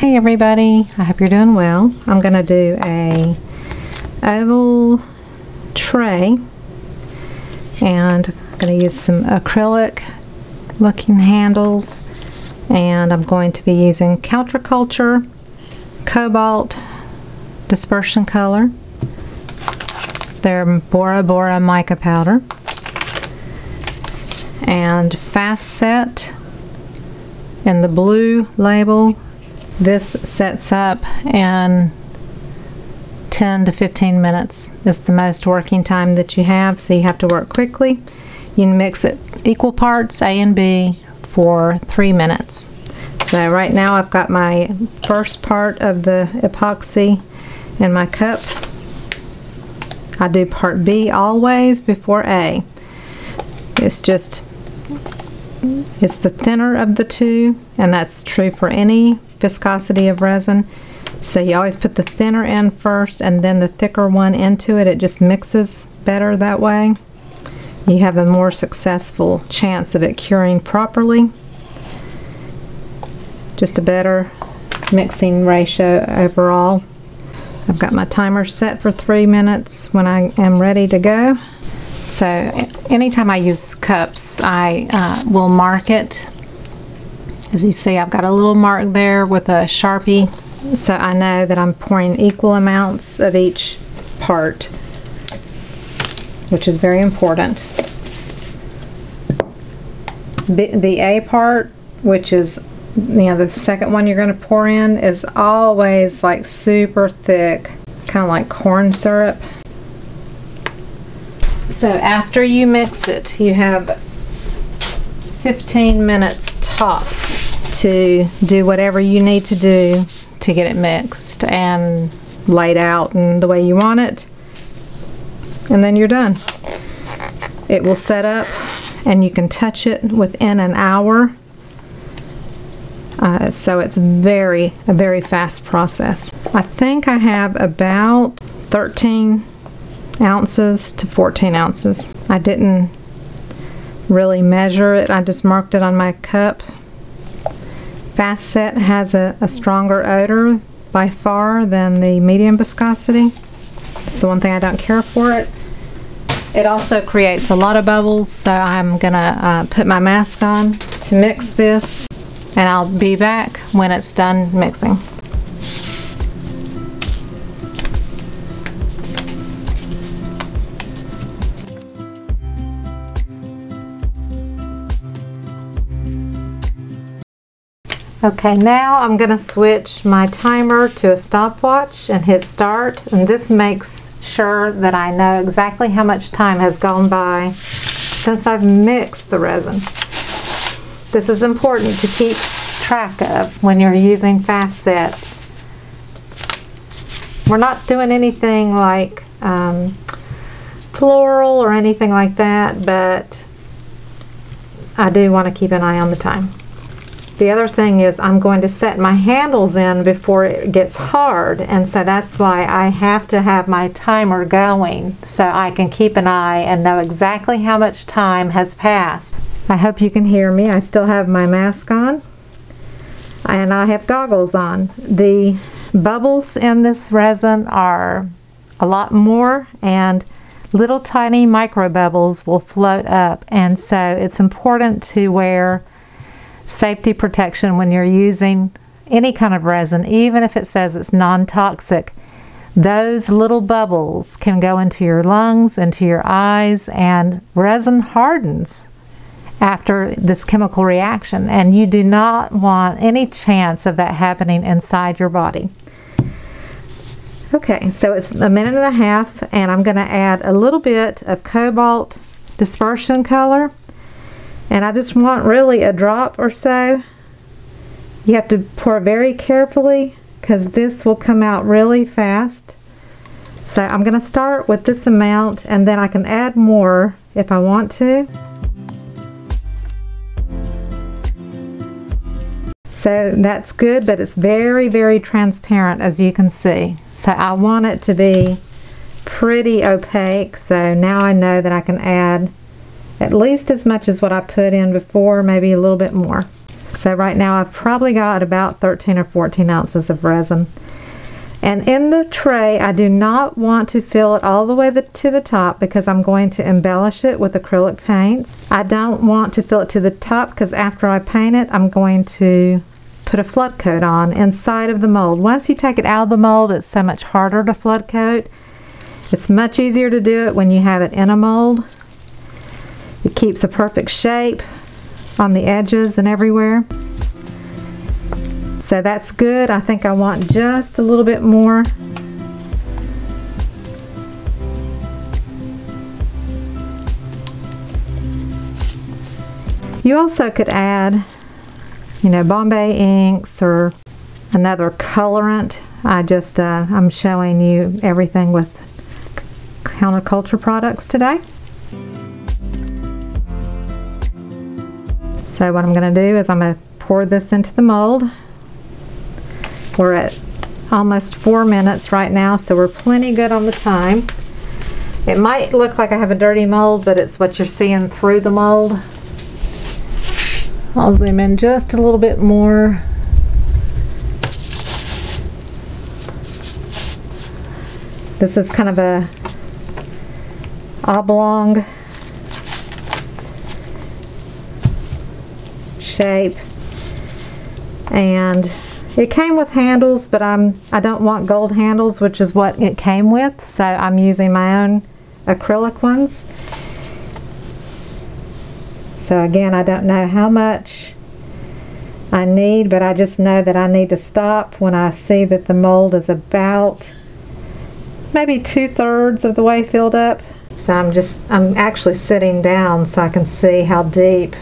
Hey everybody, I hope you're doing well. I'm going to do a oval tray and I'm going to use some acrylic looking handles and I'm going to be using Counterculture Cobalt Dispersion Color. They're Bora Bora mica powder and Fast Set in the blue label this sets up in 10 to 15 minutes is the most working time that you have, so you have to work quickly. You mix it equal parts A and B for three minutes. So right now I've got my first part of the epoxy in my cup. I do part B always before A. It's just, it's the thinner of the two, and that's true for any viscosity of resin. So you always put the thinner in first and then the thicker one into it. It just mixes better that way. You have a more successful chance of it curing properly. Just a better mixing ratio overall. I've got my timer set for three minutes when I am ready to go. So anytime I use cups, I uh, will mark it as you see, I've got a little mark there with a Sharpie, so I know that I'm pouring equal amounts of each part, which is very important. The A part, which is you know the second one you're going to pour in, is always like super thick, kind of like corn syrup. So after you mix it, you have 15 minutes tops to do whatever you need to do to get it mixed and laid out and the way you want it and then you're done. It will set up and you can touch it within an hour uh, so it's very a very fast process. I think I have about 13 ounces to 14 ounces. I didn't really measure it. I just marked it on my cup. Fast Set has a, a stronger odor by far than the medium viscosity. It's the one thing I don't care for it. It also creates a lot of bubbles, so I'm gonna uh, put my mask on to mix this, and I'll be back when it's done mixing. Okay, now I'm going to switch my timer to a stopwatch and hit start. And this makes sure that I know exactly how much time has gone by since I've mixed the resin. This is important to keep track of when you're using fast set. We're not doing anything like um, floral or anything like that, but I do want to keep an eye on the time. The other thing is I'm going to set my handles in before it gets hard and so that's why I have to have my timer going so I can keep an eye and know exactly how much time has passed. I hope you can hear me. I still have my mask on and I have goggles on. The bubbles in this resin are a lot more and little tiny micro bubbles will float up and so it's important to wear safety protection when you're using any kind of resin, even if it says it's non-toxic. Those little bubbles can go into your lungs, into your eyes, and resin hardens after this chemical reaction. And you do not want any chance of that happening inside your body. Okay, so it's a minute and a half, and I'm going to add a little bit of cobalt dispersion color and I just want really a drop or so. You have to pour very carefully because this will come out really fast. So I'm going to start with this amount and then I can add more if I want to. So that's good, but it's very, very transparent as you can see. So I want it to be pretty opaque. So now I know that I can add at least as much as what I put in before, maybe a little bit more. So right now I've probably got about 13 or 14 ounces of resin. And in the tray, I do not want to fill it all the way to the top because I'm going to embellish it with acrylic paint. I don't want to fill it to the top because after I paint it, I'm going to put a flood coat on inside of the mold. Once you take it out of the mold, it's so much harder to flood coat. It's much easier to do it when you have it in a mold. It keeps a perfect shape on the edges and everywhere. So that's good. I think I want just a little bit more. You also could add, you know, Bombay inks or another colorant. I just, uh, I'm showing you everything with counterculture products today. So what I'm going to do is I'm going to pour this into the mold. We're at almost four minutes right now, so we're plenty good on the time. It might look like I have a dirty mold, but it's what you're seeing through the mold. I'll zoom in just a little bit more. This is kind of a oblong shape. And it came with handles but I'm I don't want gold handles which is what it came with. So I'm using my own acrylic ones. So again I don't know how much I need but I just know that I need to stop when I see that the mold is about maybe two-thirds of the way filled up. So I'm just I'm actually sitting down so I can see how deep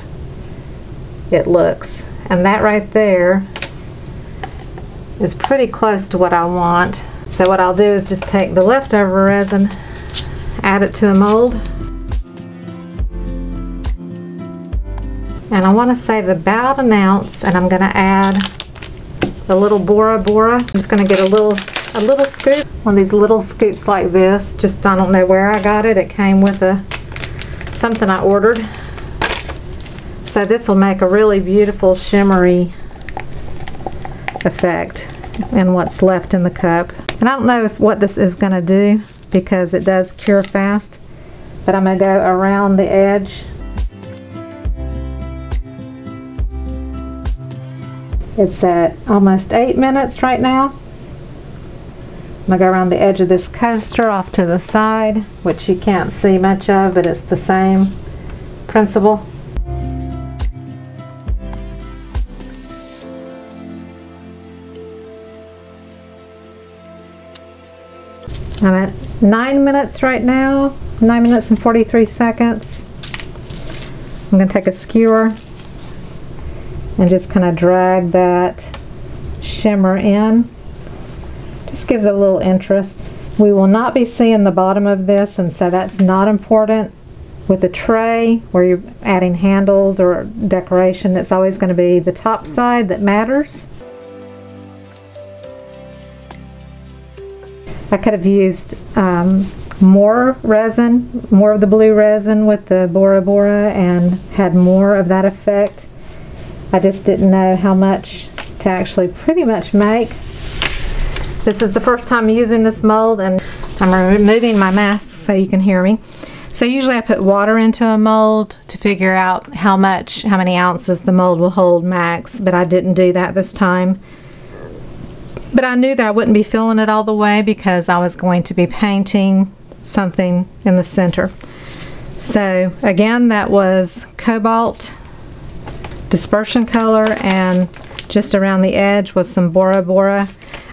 it looks. And that right there is pretty close to what I want. So what I'll do is just take the leftover resin, add it to a mold. And I want to save about an ounce and I'm going to add a little Bora Bora. I'm just going to get a little a little scoop, one of these little scoops like this. Just I don't know where I got it. It came with a something I ordered. So this will make a really beautiful shimmery effect in what's left in the cup. And I don't know if what this is going to do because it does cure fast, but I'm going to go around the edge. It's at almost eight minutes right now. I'm going to go around the edge of this coaster off to the side, which you can't see much of, but it's the same principle. I'm at 9 minutes right now, 9 minutes and 43 seconds. I'm going to take a skewer and just kind of drag that shimmer in. Just gives it a little interest. We will not be seeing the bottom of this and so that's not important. With a tray where you're adding handles or decoration, it's always going to be the top side that matters. I could have used um, more resin, more of the blue resin with the Bora Bora and had more of that effect. I just didn't know how much to actually pretty much make. This is the first time using this mold and I'm removing my mask so you can hear me. So usually I put water into a mold to figure out how much, how many ounces the mold will hold max, but I didn't do that this time. But I knew that I wouldn't be filling it all the way because I was going to be painting something in the center. So again, that was cobalt dispersion color and just around the edge was some Bora Bora.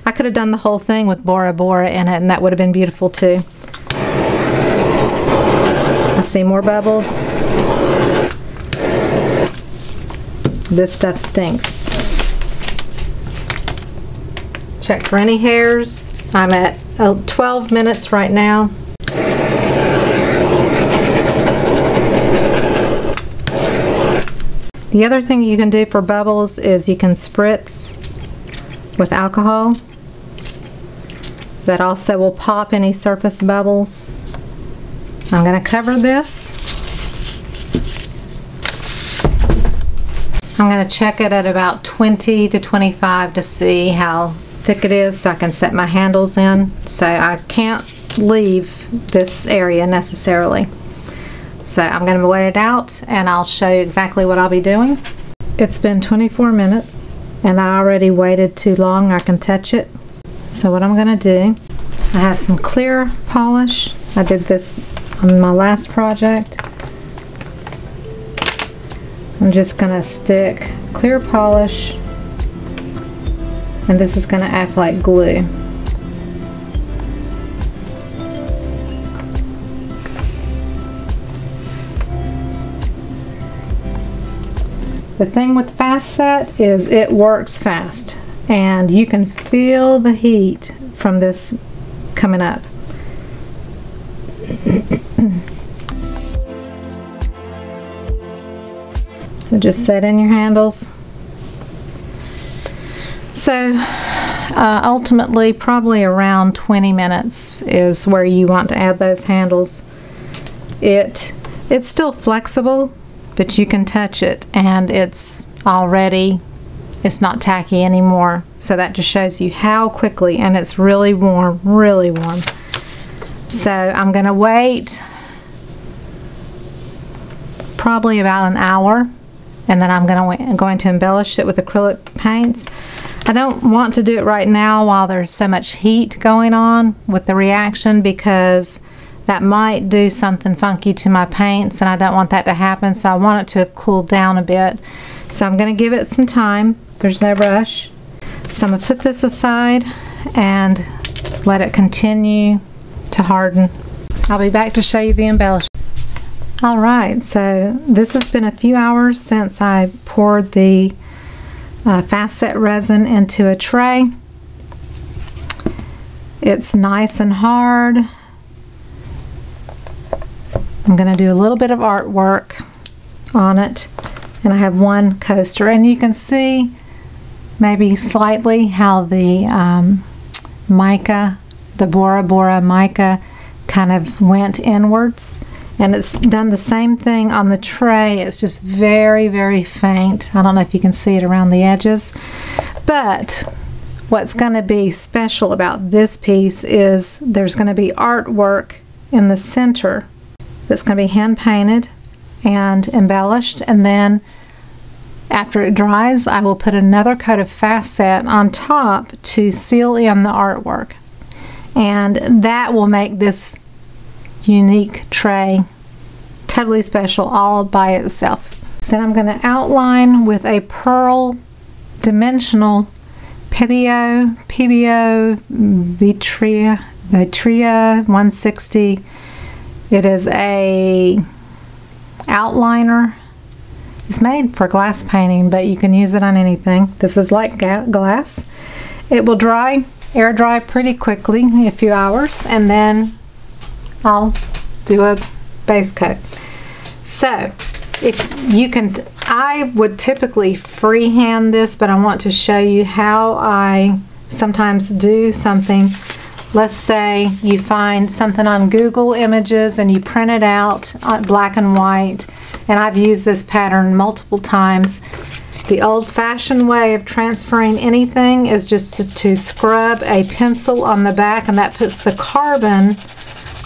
I could have done the whole thing with Bora Bora in it and that would have been beautiful too. I see more bubbles. This stuff stinks. Check for any hairs. I'm at uh, 12 minutes right now. The other thing you can do for bubbles is you can spritz with alcohol. That also will pop any surface bubbles. I'm going to cover this. I'm going to check it at about 20 to 25 to see how thick it is so I can set my handles in. So I can't leave this area necessarily. So I'm going to wait it out and I'll show you exactly what I'll be doing. It's been 24 minutes and I already waited too long. I can touch it. So what I'm going to do, I have some clear polish. I did this on my last project. I'm just going to stick clear polish and this is going to act like glue. The thing with fast set is it works fast and you can feel the heat from this coming up. so just set in your handles. So uh, ultimately probably around 20 minutes is where you want to add those handles. It It's still flexible but you can touch it and it's already it's not tacky anymore. So that just shows you how quickly and it's really warm really warm. So I'm gonna wait probably about an hour and then I'm gonna going to embellish it with acrylic paints. I don't want to do it right now while there's so much heat going on with the reaction because that might do something funky to my paints and I don't want that to happen so I want it to have cooled down a bit. So I'm going to give it some time. There's no rush. So I'm going to put this aside and let it continue to harden. I'll be back to show you the embellishment alright so this has been a few hours since I poured the uh, fast set resin into a tray. It's nice and hard. I'm going to do a little bit of artwork on it and I have one coaster and you can see maybe slightly how the um, mica, the Bora Bora mica kind of went inwards and it's done the same thing on the tray. It's just very very faint. I don't know if you can see it around the edges. But what's going to be special about this piece is there's going to be artwork in the center that's going to be hand painted and embellished. And then after it dries I will put another coat of fast set on top to seal in the artwork. And that will make this unique tray totally special all by itself. Then I'm going to outline with a pearl dimensional Pebeo, Pebeo Vitrea, Vitrea 160 it is a outliner. It's made for glass painting, but you can use it on anything. This is like glass. It will dry, air dry pretty quickly, a few hours, and then I'll do a base coat. So, if you can, I would typically freehand this, but I want to show you how I sometimes do something let's say you find something on Google Images and you print it out uh, black and white and I've used this pattern multiple times the old-fashioned way of transferring anything is just to, to, scrub a pencil on the back and that puts the carbon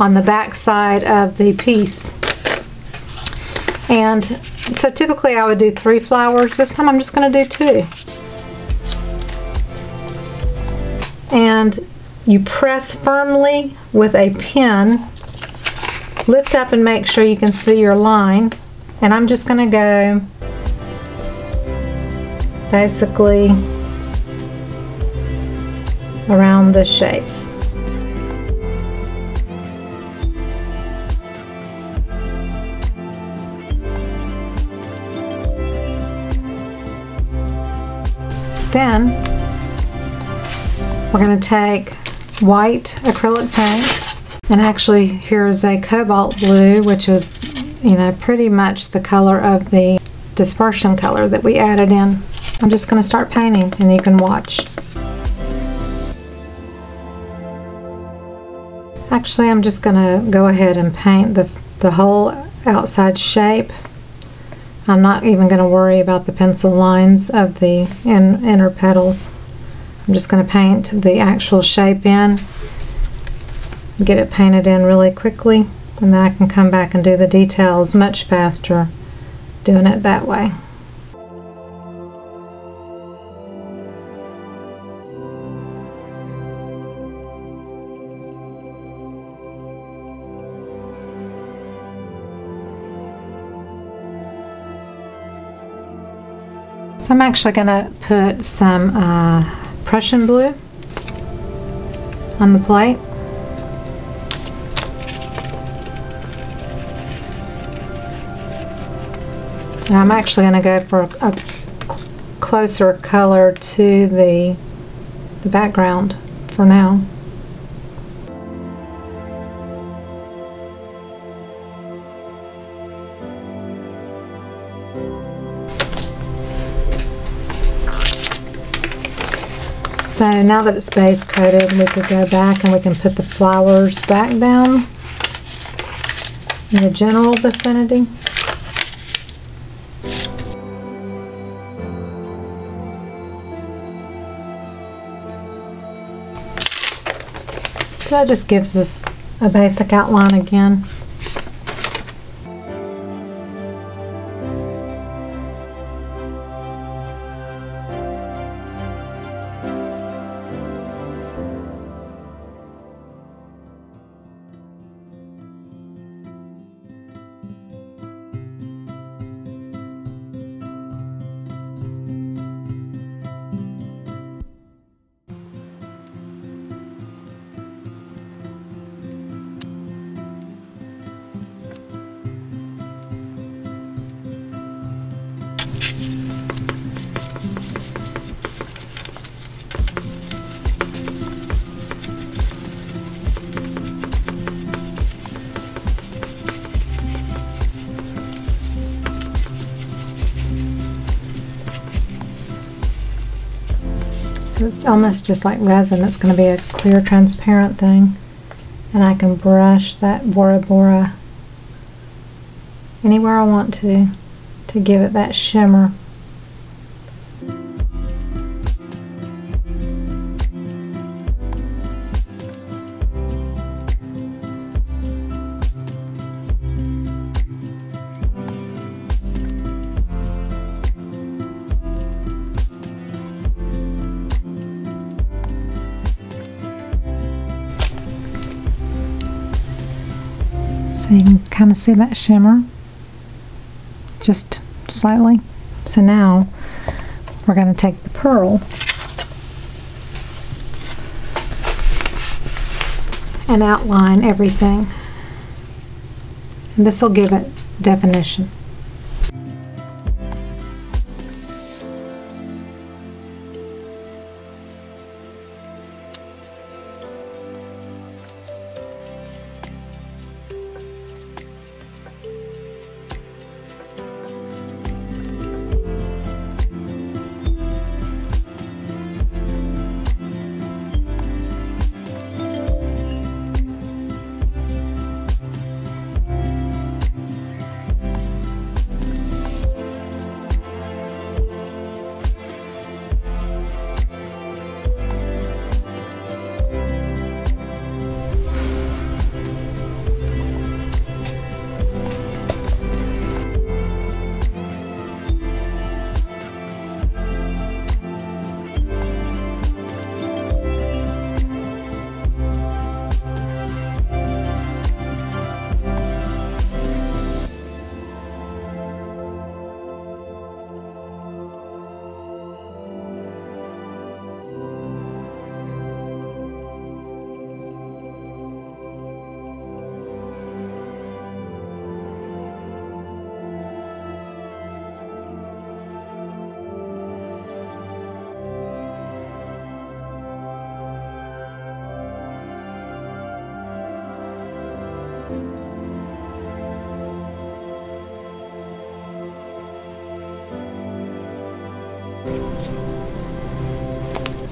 on the back side of the piece and so typically I would do three flowers this time I'm just going to do two and you press firmly with a pin, lift up and make sure you can see your line. And I'm just going to go basically around the shapes. Then we're going to take white acrylic paint. And actually here's a cobalt blue, which is, you know, pretty much the color of the dispersion color that we added in. I'm just going to start painting and you can watch. Actually, I'm just going to go ahead and paint the, the whole outside shape. I'm not even going to worry about the pencil lines of the in, inner petals. I'm just going to paint the actual shape in, get it painted in really quickly, and then I can come back and do the details much faster doing it that way. So I'm actually going to put some uh, Prussian blue on the plate. And I'm actually going to go for a, a closer color to the, the background for now. So now that it's base coated, we could go back and we can put the flowers back down in the general vicinity. So that just gives us a basic outline again. It's almost just like resin. It's going to be a clear, transparent thing. And I can brush that Bora Bora anywhere I want to to give it that shimmer. So you can kind of see that shimmer just slightly. So now we're going to take the pearl and outline everything. And this will give it definition.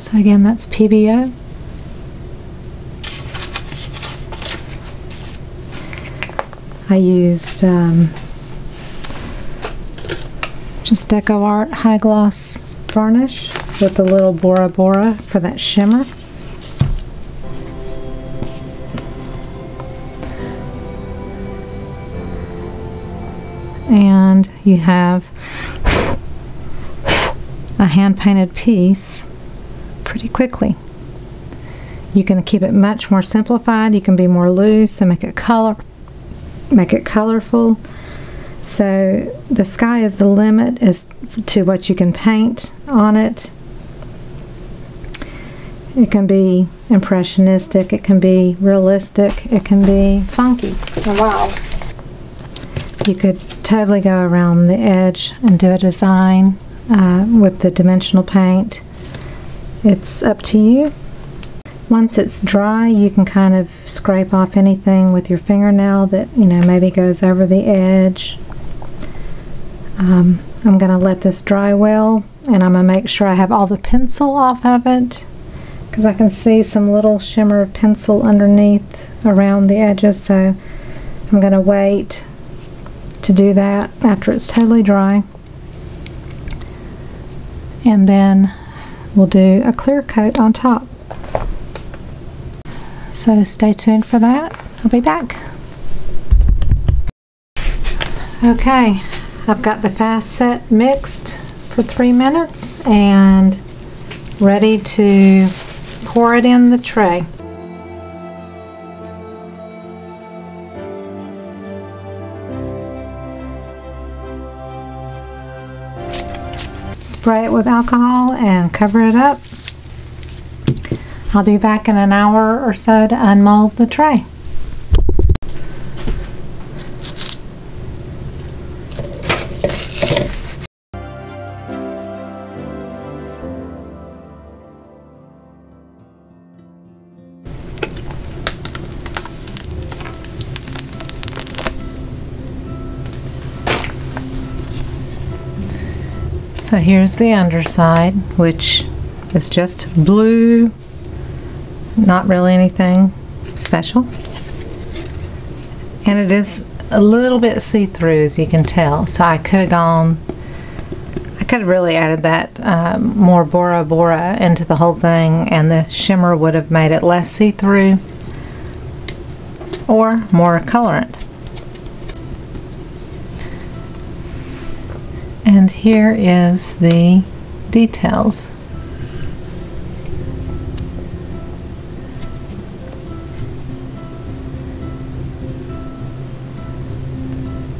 So again, that's Pebeo. I used um, just Deco Art High Gloss Varnish with the little Bora Bora for that shimmer. And you have a hand-painted piece pretty quickly. You can keep it much more simplified. You can be more loose and make it color, make it colorful. So the sky is the limit as to what you can paint on it. It can be impressionistic, it can be realistic, it can be funky wow. You could totally go around the edge and do a design uh, with the dimensional paint. It's up to you. Once it's dry, you can kind of scrape off anything with your fingernail that, you know, maybe goes over the edge. Um, I'm going to let this dry well, and I'm going to make sure I have all the pencil off of it, because I can see some little shimmer of pencil underneath around the edges, so I'm going to wait to do that after it's totally dry. And then we'll do a clear coat on top. So stay tuned for that. I'll be back. Okay, I've got the fast set mixed for three minutes and ready to pour it in the tray. Spray it with alcohol and cover it up. I'll be back in an hour or so to unmold the tray. So here's the underside, which is just blue not really anything special. And it is a little bit see-through as you can tell. So I could have gone, I could have really added that um, more Bora Bora into the whole thing and the shimmer would have made it less see-through or more colorant. And here is the details.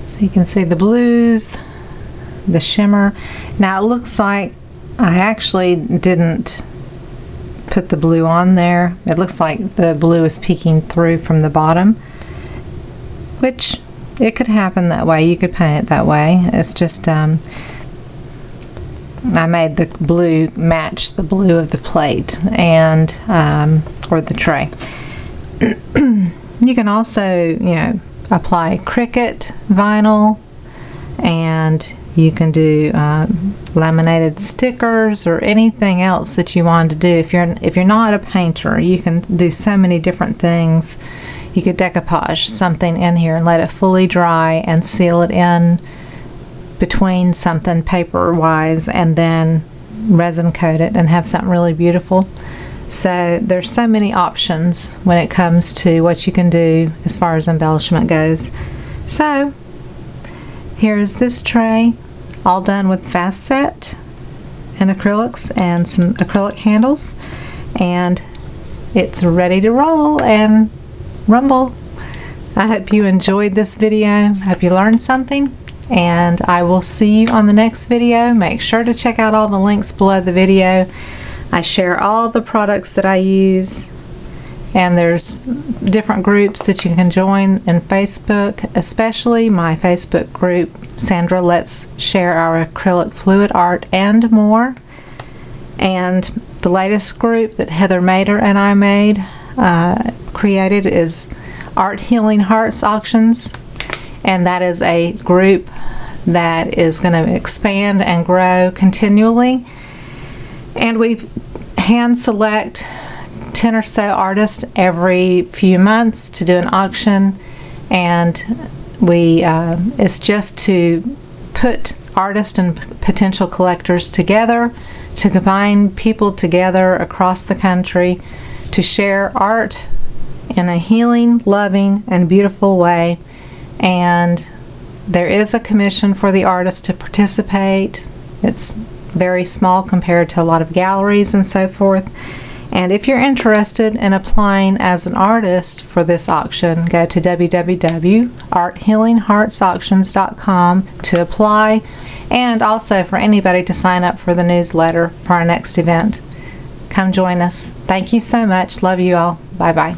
So you can see the blues, the shimmer. Now it looks like I actually didn't put the blue on there. It looks like the blue is peeking through from the bottom, which it could happen that way. You could paint it that way. It's just um, I made the blue match the blue of the plate and um, or the tray. you can also, you know, apply Cricut vinyl and you can do um, laminated stickers or anything else that you want to do. If you're if you're not a painter, you can do so many different things. You could decoupage something in here and let it fully dry and seal it in between something paper wise and then resin coat it and have something really beautiful. So there's so many options when it comes to what you can do as far as embellishment goes. So here's this tray all done with fast set and acrylics and some acrylic handles and it's ready to roll and rumble. I hope you enjoyed this video. I hope you learned something and I will see you on the next video. Make sure to check out all the links below the video. I share all the products that I use and there's different groups that you can join in Facebook, especially my Facebook group, Sandra Lett's Share Our Acrylic Fluid Art and more. And the latest group that Heather Mader and I made, uh, created is Art Healing Hearts Auctions. And that is a group that is going to expand and grow continually and we hand select 10 or so artists every few months to do an auction and we uh, it's just to put artists and potential collectors together, to combine people together across the country to share art in a healing, loving, and beautiful way. And there is a commission for the artist to participate. It's very small compared to a lot of galleries and so forth. And if you're interested in applying as an artist for this auction, go to www.arthealingheartsauctions.com to apply and also for anybody to sign up for the newsletter for our next event. Come join us. Thank you so much. Love you all. Bye bye.